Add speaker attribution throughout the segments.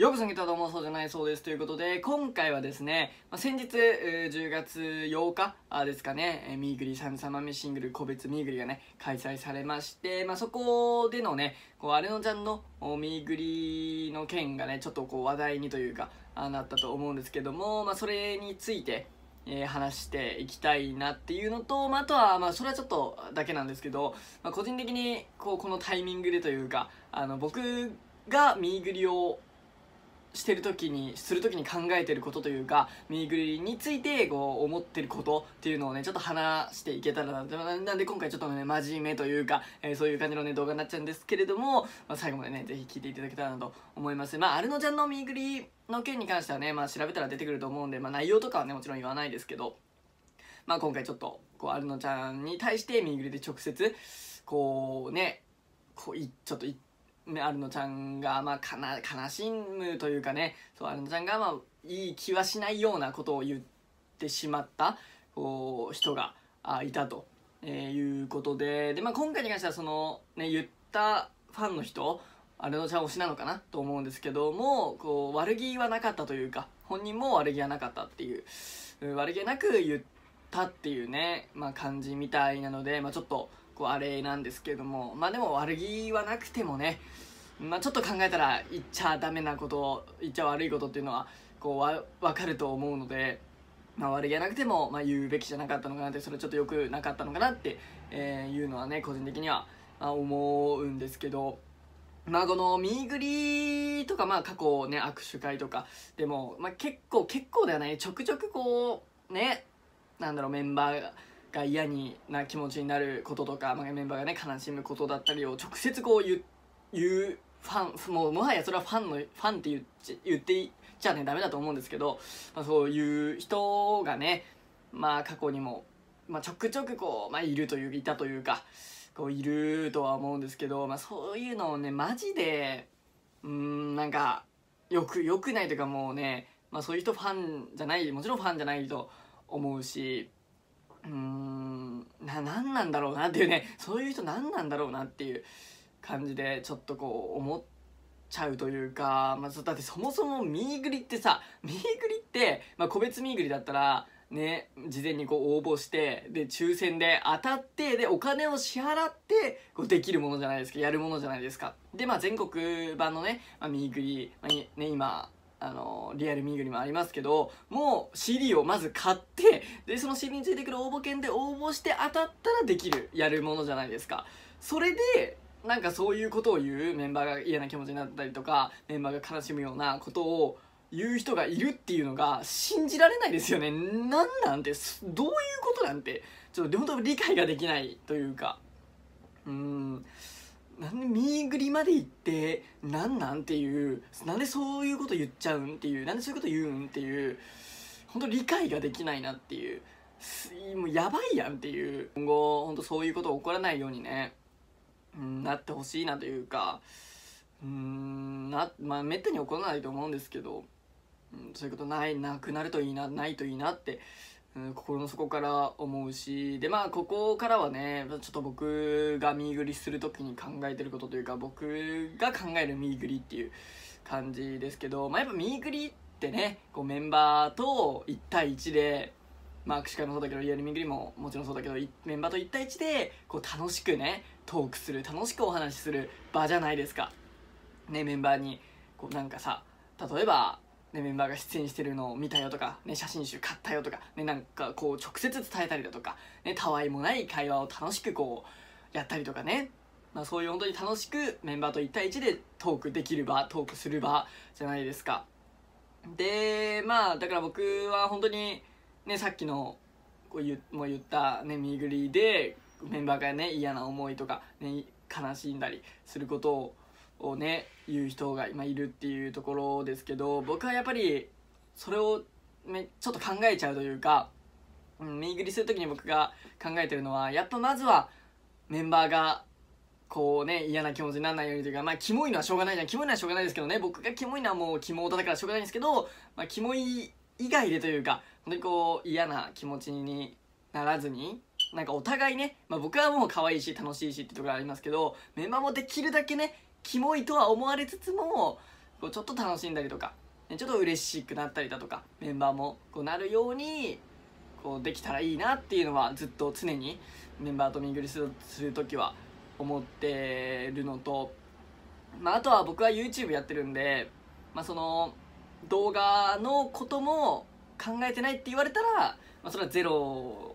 Speaker 1: ようこそ来たどうもそうじゃないそうですということで今回はですね、まあ、先日、10月8日あですかね、ミーグリ3三目シングル個別ミーグリがね開催されまして、まあ、そこでのねこうアレノちゃんのミーグリの件がねちょっとこう話題にというかあなったと思うんですけども、まあ、それについてえー、話していきたいなっていうのと、まあ、あとは、まあ、それはちょっとだけなんですけど、まあ、個人的にこうこのタイミングでというかあの僕がミーグリをしてる時にする時に考えてることというかミーグリについてこう思ってることっていうのをねちょっと話していけたらななんで今回ちょっとね真面目というか、えー、そういう感じのね動画になっちゃうんですけれども、まあ、最後までねぜひ聞いていただけたらなと思います。まあアルノちゃんのミーグリの件に関してはねまあ調べたら出てくると思うんで、まあ、内容とかはねもちろん言わないですけどまあ今回ちょっとこうアルノちゃんに対してミーグリで直接こうねこういちょっと言って、アルノちゃんが、まあ、かな悲しむというかねそうアルノちゃんが、まあ、いい気はしないようなことを言ってしまったこう人があいたと、えー、いうことでで、まあ、今回に関してはその、ね、言ったファンの人アルノちゃん推しなのかなと思うんですけどもこう悪気はなかったというか本人も悪気はなかったっていう悪気なく言ったっていうね、まあ、感じみたいなので、まあ、ちょっとこうあれなんですけどもまあでも悪気はなくてもねまあ、ちょっと考えたら言っちゃダメなこと言っちゃ悪いことっていうのはこうわ分かると思うので、まあ、悪気はなくても、まあ、言うべきじゃなかったのかなってそれちょっとよくなかったのかなって、えー、いうのはね個人的には、あ、思うんですけど。まあこのミーグリとかまあ過去ね握手会とかでも、まあ、結構結構ではないちょくちょくこうねなんだろうメンバーがが嫌にな気持ちになることとか、まあ、メンバーがね悲しむことだったりを直接こう言うファンもうもはやそれはファンのファンって言っ言っていちゃねダメだと思うんですけど、まあ、そういう人がねまあ過去にも、まあ、ちょくちょくこう、まあ、いるといういたというかこういるとは思うんですけど、まあ、そういうのをねマジでうんなんかよくよくないというかもうね、まあ、そういう人ファンじゃないもちろんファンじゃないと思うしうーんな何なんだろうなっていうねそういう人何なんだろうなっていう感じでちょっとこう思っちゃうというか、まあ、だってそもそもミーグリってさミーグリって、まあ、個別ミーグリだったらね事前にこう応募してで抽選で当たってでお金を支払ってこうできるものじゃないですかやるものじゃないですか。でまあ全国版のね、まあ、ミーグリ、まあ、ね今あのリアルミーグリもありますけどもう CD をまず買ってでその CD についてくる応募券で応募して当たったらできるやるものじゃないですか。それでなんかそういうことを言うメンバーが嫌な気持ちになったりとかメンバーが悲しむようなことを言う人がいるっていうのが信じられないですよね。なんなんてどういうことなんてちょっと本当理解ができないというか。うん。なんでミーグリまで行ってなんなんていうなんでそういうこと言っちゃうんっていうなんでそういうこと言うんっていう本当理解ができないなっていうもうやばいやんっていう今後本当そういうこと起こらないようにねうん、なってほしいなというかうんなまあめったに起こらないと思うんですけど、うん、そういうことないなくなるといいなないといいなって、うん、心の底から思うしでまあここからはねちょっと僕が見ぐりする時に考えてることというか僕が考える見ぐりっていう感じですけど、まあ、やっぱ見ぐりってねこうメンバーと1対1でまあ握手会もそうだけどリアルミグリももちろんそうだけどメンバーと1対1でこう楽しくねトークする楽しくお話しする場じゃないですか。ねメンバーにこうなんかさ例えばね、メンバーが出演してるのを見たよとか、ね、写真集買ったよとか、ね、なんかこう直接伝えたりだとか、ね、たわいもない会話を楽しくこうやったりとかね、まあ、そういう本当に楽しくメンバーと1対1でトークできる場トークする場じゃないですか。でまあだから僕は本当にねさっきのこう言も言ったね見ぐりでメンバーがね嫌な思いとか、ね、悲しんだりすることををね言う人が今いるっていうところですけど僕はやっぱりそれを、ね、ちょっと考えちゃうというか、うん、見ぐりする時に僕が考えてるのはやっぱまずはメンバーがこうね嫌な気持ちにならないようにというかまあキモいのはしょうがないじゃん。キモいのはしょうがないですけどね。僕がキモいのはもうキモオタだからしょうがないんですけど、まあ、キモい以外でというか本当にこう嫌な気持ちにならずになんかお互いね、まあ、僕はもう可愛いし楽しいしってところありますけどメンバーもできるだけねキモいとは思われつつもこうちょっと楽しんだりとか、ね、ちょっと嬉しくなったりだとかメンバーもこうなるようにこうできたらいいなっていうのはずっと常にメンバーとミングリするする時は思ってるのと、まあ、あとは僕は YouTube やってるんで、まあ、その動画のことも考えてないって言われたら、まあ、それはゼロ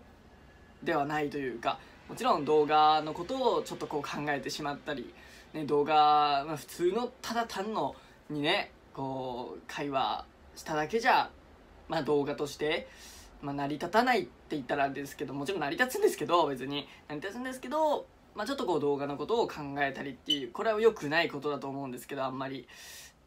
Speaker 1: ではないというかもちろん動画のことをちょっとこう考えてしまったり、ね、動画、まあ、普通のただ単のにねこう会話しただけじゃ、まあ、動画としてまあ、成り立たないって言ったらですけどもちろん成り立つんですけど別に。成り立つんですけど、まあ、ちょっとこう動画のことを考えたりっていうこれは良くないことだと思うんですけどあんまり。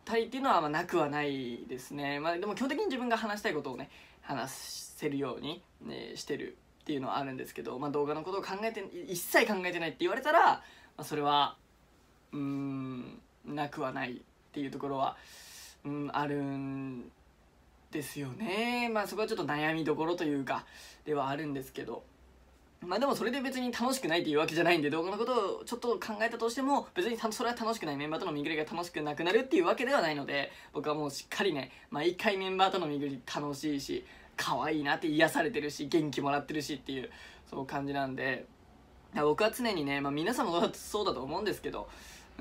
Speaker 1: たりっていうのはまあなくはないですね、まあ、でも基本的に自分が話したいことをね話せるように、ね、してるっていうのはあるんですけど、まあ、動画のことを考えて一切考えてないって言われたら、まあ、それはうーんなくはないっていうところは、うん、あるんですよね。まあそこはちょっと悩みどころというかではあるんですけど。まあでもそれで別に楽しくないっていうわけじゃないんで動画のことをちょっと考えたとしても別にそれは楽しくないメンバーとの見ぐりが楽しくなくなるっていうわけではないので僕はもうしっかりね毎回メンバーとの見ぐり楽しいし可愛いなって癒されてるし元気もらってるしっていうそう感じなんで僕は常にね、まあ、皆さんもそうだと思うんですけど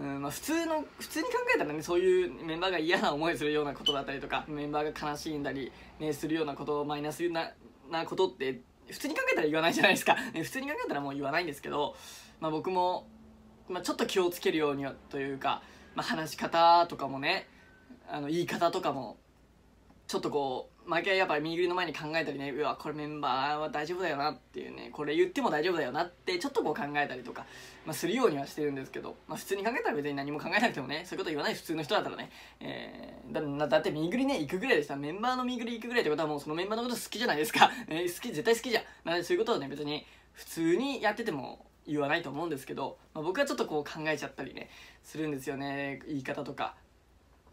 Speaker 1: うんまあ、普通の普通に考えたらねそういうメンバーが嫌な思いするようなことだったりとかメンバーが悲しんだり、ね、するようなことマイナスななことって普通に考えたら言わないじゃないですか、ね、普通に考えたらもう言わないんですけど、まあ、僕も、まあ、ちょっと気をつけるようにはというか、まあ、話し方とかもねあの言い方とかもちょっとこう毎回やっぱ右の前に考えたりねうわこれメンバーは大丈夫だよなっていうねこれ言っても大丈夫だよなってちょっとこう考えたりとか、まあ、するようにはしてるんですけど、まあ、普通に考えたら別に何も考えなくてもねそういうこと言わない普通の人だったらね、えー、だだって右ね行くぐらいでさメンバーの右行くぐらいってことはもうそのメンバーのこと好きじゃないですか、え、好き絶対好きじゃん。なのでそういうことをね別に普通にやってても言わないと思うんですけど、まあ、僕はちょっとこう考えちゃったりねするんですよね。言い方とか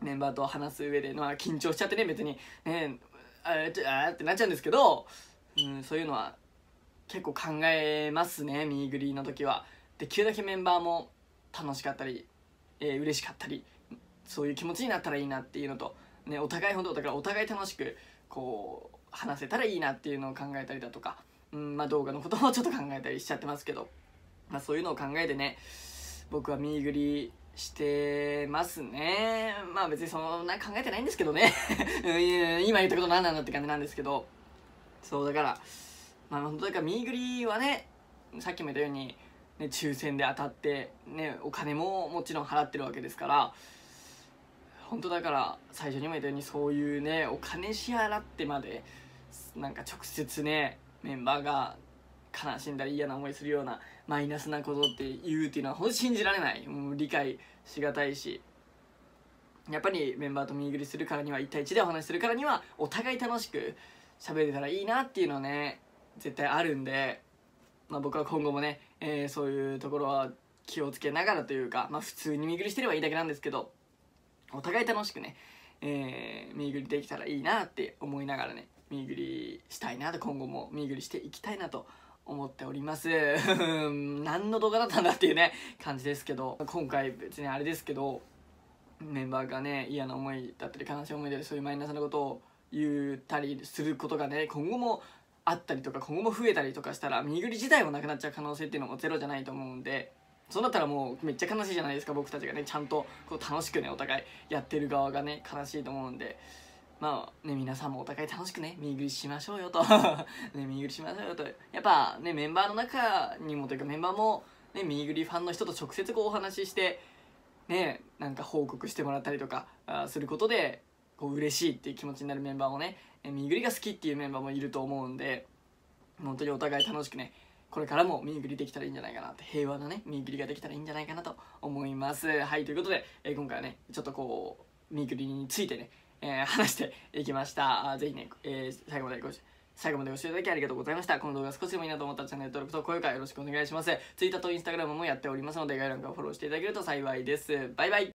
Speaker 1: メンバーと話す上で、まあ、緊張しちゃってね別に。ねあーってなっちゃうんですけど、うん、そういうのは結構考えますねミーグリーの時は。できるだけメンバーも楽しかったり、えー、嬉しかったりそういう気持ちになったらいいなっていうのと、ね、お互い本当だからお互い楽しくこう話せたらいいなっていうのを考えたりだとか、うんまあ、動画のこともちょっと考えたりしちゃってますけど、まあ、そういうのを考えてね僕はミーグリーしてますね。まあ別にそんな考えてないんですけどね。今言ったこと何なんだって感じなんですけど。そうだからまあ本当だからミーグリはねさっきも言ったように、ね、抽選で当たってねお金ももちろん払ってるわけですから本当だから最初にも言ったようにそういうねお金支払ってまでなんか直接ねメンバーが悲しんだり嫌な思いするようなマイナスなことって言うっていうのは本当信じられない。もう理解しがたいし。やっぱりメンバーと見ぐりするからには1対1でお話しするからにはお互い楽しく喋れたらいいなっていうのはね絶対あるんで、まあ、僕は今後もね、えー、そういうところは気をつけながらというか、まあ、普通に見ぐりしてればいいだけなんですけどお互い楽しくね、えー、見ぐりできたらいいなって思いながらね見ぐりしたいなと今後も見ぐりしていきたいなと思思っております。何の動画だったんだっていうね感じですけど。今回別にあれですけどメンバーがね嫌な思いだったり悲しい思いでそういうマイナスなことを言ったりすることがね今後もあったりとか今後も増えたりとかしたら身ぐり自体もなくなっちゃう可能性っていうのもゼロじゃないと思うんでそうなったらもうめっちゃ悲しいじゃないですか僕たちがねちゃんとこう楽しくねお互いやってる側がね悲しいと思うんで。まあね皆さんもお互い楽しくね見ぐりしましょうよと。ね見ぐりしましょうよと。やっぱねメンバーの中にもというかメンバーもね見ぐりファンの人と直接こうお話ししてねなんか報告してもらったりとかあすることでこう嬉しいっていう気持ちになるメンバーもね見ぐりが好きっていうメンバーもいると思うんで本当にお互い楽しくねこれからも見ぐりできたらいいんじゃないかなって平和なね見ぐりができたらいいんじゃないかなと思います。はいということで、えー、今回はねちょっとこう見ぐりについてねえー、話していきました。ぜひね、えー、最後までご最後までご視聴いただきありがとうございました。この動画少しでもいいなと思ったらチャンネル登録と高評価よろしくお願いします。Twitter と Instagram もやっておりますので概要欄からフォローしていただけると幸いです。バイバイ